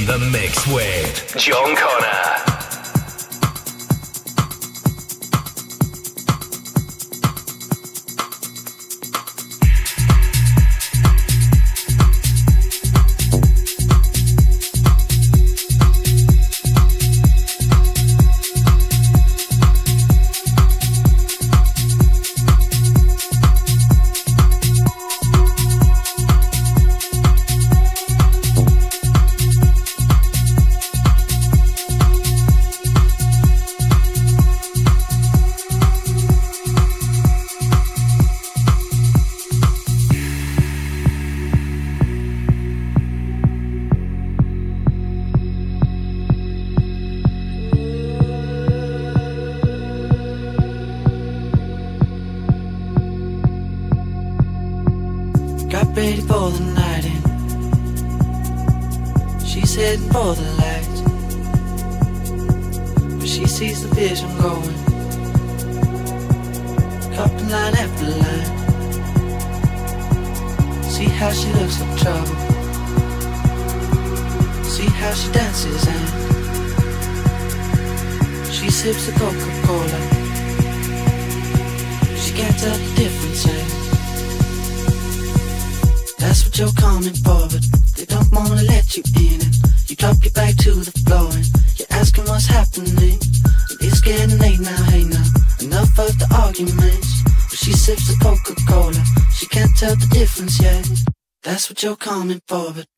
in the mix with Jon Connor. you're coming for, but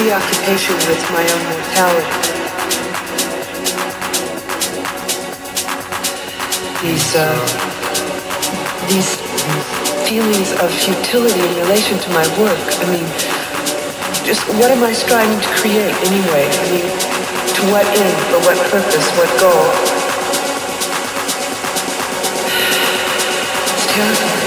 preoccupation with my own mortality. These, uh, these feelings of futility in relation to my work. I mean, just what am I striving to create anyway? I mean, to what end, for what purpose, what goal? It's terrifying.